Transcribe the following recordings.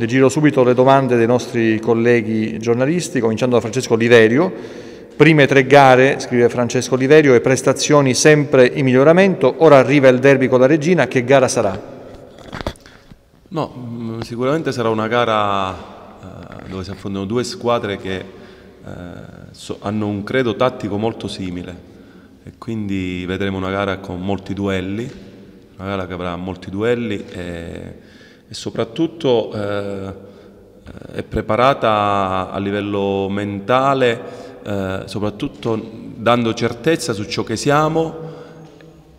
Le giro subito le domande dei nostri colleghi giornalisti, cominciando da Francesco Liverio. Prime tre gare, scrive Francesco Liverio, e prestazioni sempre in miglioramento. Ora arriva il derby con la Regina. Che gara sarà? No, mm, sicuramente sarà una gara eh, dove si affrontano due squadre che eh, hanno un credo tattico molto simile e quindi vedremo una gara con molti duelli, una gara che avrà molti duelli e, e soprattutto eh, è preparata a livello mentale, eh, soprattutto dando certezza su ciò che siamo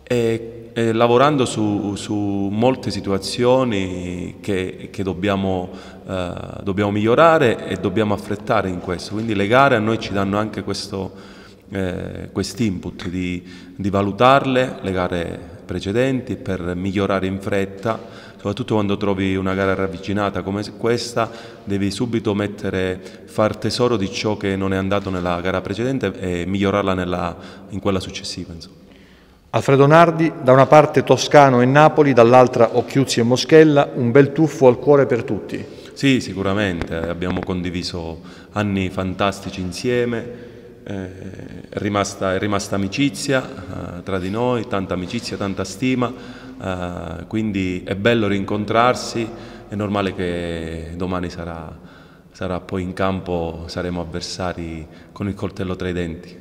e, e lavorando su, su, molte situazioni che, che dobbiamo, eh, dobbiamo migliorare e dobbiamo affrettare in questo. Quindi le gare a noi ci danno anche questo eh, questi input, di, di valutarle, le gare precedenti per migliorare in fretta, soprattutto quando trovi una gara ravvicinata come questa, devi subito mettere, far tesoro di ciò che non è andato nella gara precedente e migliorarla nella, in quella successiva. Insomma. Alfredo Nardi, da una parte Toscano e Napoli, dall'altra Occhiuzzi e Moschella, un bel tuffo al cuore per tutti. Sì, sicuramente, abbiamo condiviso anni fantastici insieme, è rimasta, è rimasta amicizia eh, tra di noi, tanta amicizia, tanta stima, eh, quindi è bello rincontrarsi, è normale che domani sarà, sarà poi in campo, saremo avversari con il coltello tra i denti.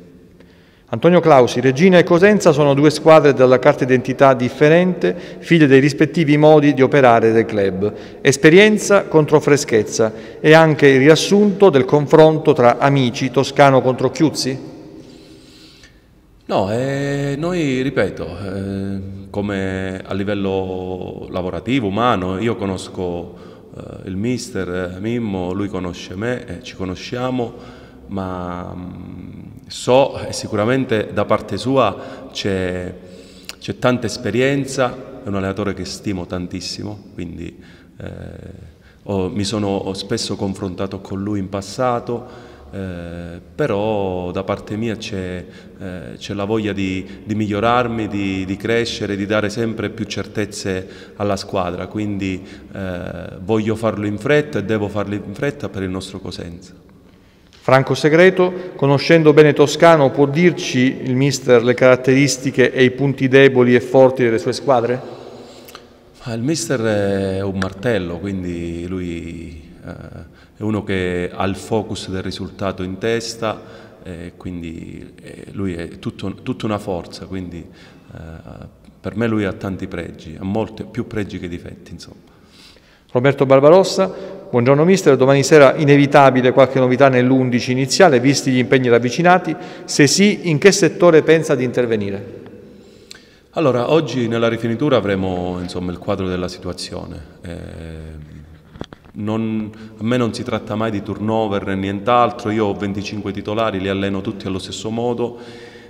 Antonio Clausi, Regina e Cosenza sono due squadre dalla carta identità differente, figlie dei rispettivi modi di operare del club. Esperienza contro freschezza e anche il riassunto del confronto tra amici Toscano contro Chiuzzi? No, eh, noi ripeto, eh, come a livello lavorativo, umano, io conosco eh, il mister Mimmo, lui conosce me, ci conosciamo, ma mh, mm, So e sicuramente da parte sua c'è, tanta esperienza, è un allenatore che stimo tantissimo, quindi eh, ho, mi sono spesso confrontato con lui in passato, eh, però da parte mia c'è, eh, c'è la voglia di, di migliorarmi, di, di, crescere, di dare sempre più certezze alla squadra, quindi eh, voglio farlo in fretta e devo farlo in fretta per il nostro Cosenza. Franco Segreto, conoscendo bene Toscano, può dirci il mister le caratteristiche e i punti deboli e forti delle sue squadre? Il mister è un martello, quindi lui è uno che ha il focus del risultato in testa, e quindi eh, lui è tutto, tutta una forza, quindi eh, per me lui ha tanti pregi, ha molti, più pregi che difetti. Insomma. Roberto Barbarossa, Buongiorno mister, domani sera inevitabile qualche novità nell'11 iniziale, visti gli impegni ravvicinati, se sì, in che settore pensa di intervenire? Allora, oggi nella rifinitura avremo insomma, il quadro della situazione. Eh, non, a me non si tratta mai di turnover né nient'altro, io ho 25 titolari, li alleno tutti allo stesso modo,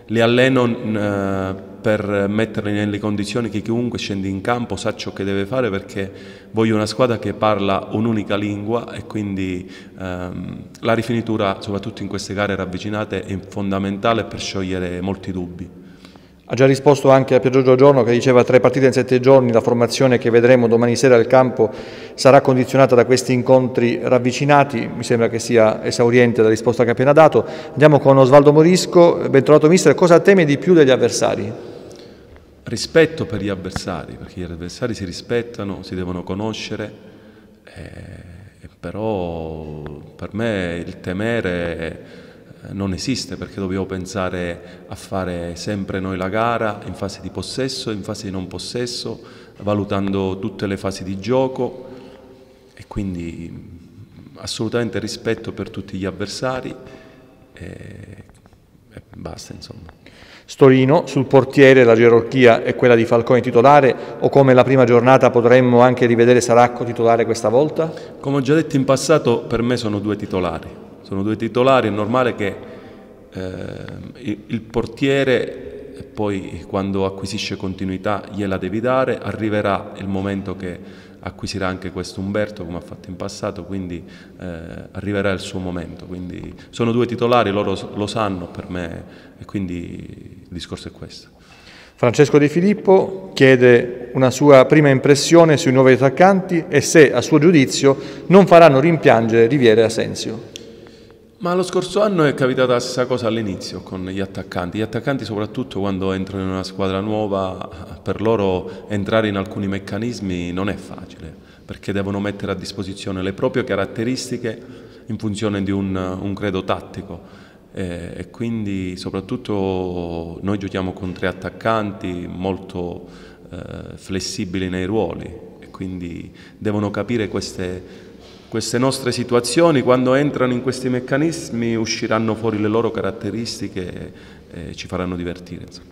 li alleno eh, per metterli nelle condizioni che chiunque scende in campo sa ciò che deve fare perché voglio una squadra che parla un'unica lingua e quindi ehm, la rifinitura, soprattutto in queste gare ravvicinate, è fondamentale per sciogliere molti dubbi. Ha già risposto anche a Pier Giorgio Giorno che diceva tre partite in sette giorni, la formazione che vedremo domani sera al campo sarà condizionata da questi incontri ravvicinati, mi sembra che sia esauriente la risposta che ha appena dato. Andiamo con Osvaldo Morisco, ben trovato mister, cosa teme di più degli avversari? rispetto per gli avversari, perché gli avversari si rispettano, si devono conoscere, eh, però per me il temere eh, non esiste perché dobbiamo pensare a fare sempre noi la gara in fase di possesso, in fase di non possesso, valutando tutte le fasi di gioco e quindi assolutamente rispetto per tutti gli avversari e, e basta insomma. Storino, sul portiere la gerarchia è quella di Falcone titolare o come la prima giornata potremmo anche rivedere Saracco titolare questa volta? Come ho già detto in passato, per me sono due titolari. Sono due titolari, è normale che eh, il portiere poi quando acquisisce continuità gliela devi dare, arriverà il momento che acquisirà anche questo Umberto come ha fatto in passato, quindi eh, arriverà il suo momento. Quindi sono due titolari, loro lo sanno per me e quindi il discorso è questo. Francesco De Filippo chiede una sua prima impressione sui nuovi attaccanti e se, a suo giudizio, non faranno rimpiangere Riviere Asensio. Ma lo scorso anno è capitata la stessa cosa all'inizio con gli attaccanti. Gli attaccanti soprattutto quando entrano in una squadra nuova, per loro entrare in alcuni meccanismi non è facile, perché devono mettere a disposizione le proprie caratteristiche in funzione di un, un credo tattico. E, e, quindi soprattutto noi giochiamo con tre attaccanti molto eh, flessibili nei ruoli e quindi devono capire queste queste nostre situazioni, quando entrano in questi meccanismi, usciranno fuori le loro caratteristiche e ci faranno divertire. Insomma.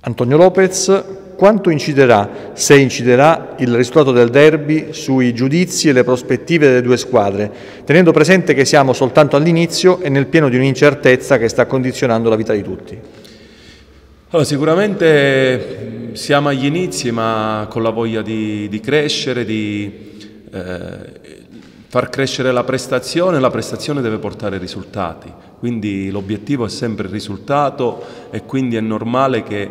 Antonio Lopez, quanto inciderà, se inciderà, il risultato del derby sui giudizi e le prospettive delle due squadre, tenendo presente che siamo soltanto all'inizio e nel pieno di un'incertezza che sta condizionando la vita di tutti? Allora, sicuramente siamo agli inizi, ma con la voglia di, di crescere, di, eh, far crescere la prestazione, la prestazione deve portare risultati, quindi l'obiettivo è sempre il risultato e quindi è normale che eh,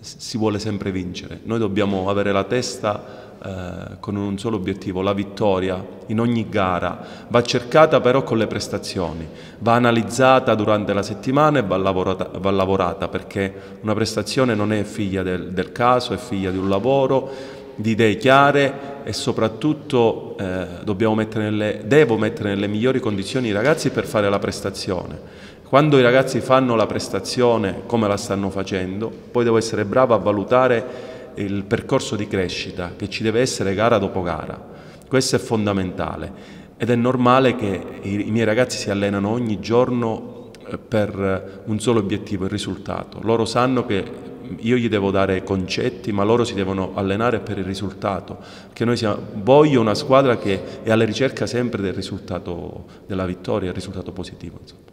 si vuole sempre vincere. Noi dobbiamo avere la testa eh, con un solo obiettivo, la vittoria in ogni gara, va cercata però con le prestazioni, va analizzata durante la settimana e va lavorata, va lavorata perché una prestazione non è figlia del, del caso, è figlia di un lavoro di idee chiare e soprattutto eh, mettere nelle, devo mettere nelle migliori condizioni i ragazzi per fare la prestazione. Quando i ragazzi fanno la prestazione come la stanno facendo, poi devo essere bravo a valutare il percorso di crescita che ci deve essere gara dopo gara. Questo è fondamentale ed è normale che i, i miei ragazzi si allenano ogni giorno eh, per un solo obiettivo, il risultato. Loro sanno che io gli devo dare concetti, ma loro si devono allenare per il risultato, che noi siamo, voglio una squadra che è alla ricerca sempre del risultato della vittoria, il risultato positivo. Insomma.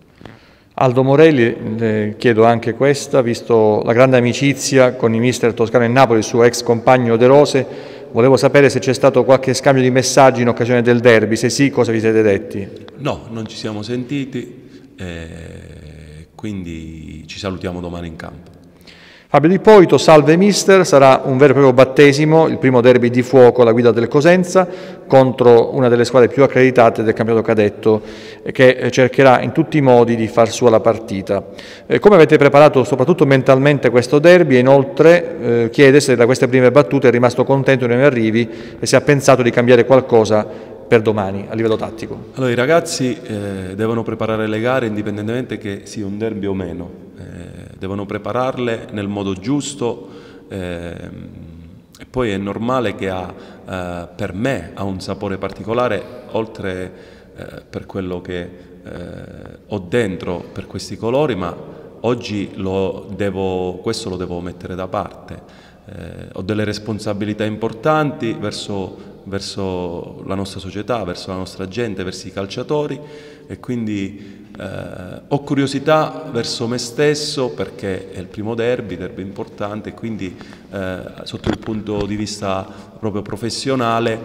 Aldo Morelli, le chiedo anche questa, visto la grande amicizia con il mister Toscano in Napoli, il suo ex compagno De Rose, volevo sapere se c'è stato qualche scambio di messaggi in occasione del derby, se sì cosa vi siete detti? No, non ci siamo sentiti, eh, quindi ci salutiamo domani in campo. Fabio Di Poito, salve mister, sarà un vero e proprio battesimo, il primo derby di fuoco alla guida del Cosenza contro una delle squadre più accreditate del campionato cadetto che cercherà in tutti i modi di far sua la partita. Eh, come avete preparato soprattutto mentalmente questo derby e inoltre eh, chiede se da queste prime battute è rimasto contento nei arrivi e se ha pensato di cambiare qualcosa per domani a livello tattico? Allora, i ragazzi eh, devono preparare le gare indipendentemente che sia un derby o meno, eh, devono prepararle nel modo giusto eh, e poi è normale che ha, eh, per me ha un sapore particolare, oltre eh, per quello che eh, ho dentro per questi colori, ma oggi lo devo, questo lo devo mettere da parte. ho delle responsabilità importanti verso verso la nostra società, verso la nostra gente, verso i calciatori e quindi eh, ho curiosità verso me stesso perché è il primo derby, derby importante quindi eh, sotto il punto di vista proprio professionale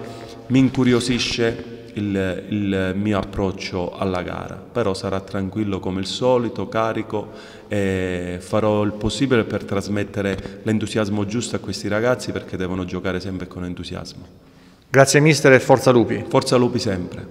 mi incuriosisce il, il, mio approccio alla gara, però sarà tranquillo come il solito, carico e farò il possibile per trasmettere l'entusiasmo giusto a questi ragazzi perché devono giocare sempre con entusiasmo. Grazie mister e forza lupi. Forza lupi sempre.